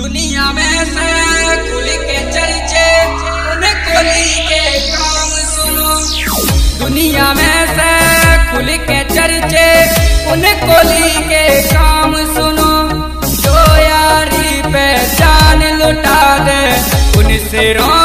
दुनिया में से खुल के चर्चे उन कोली के काम सुनो। दुनिया में से खुल के चर्चे उन कोली के काम सुनो। जो यारी पहचान लुटा दे, उन सिरों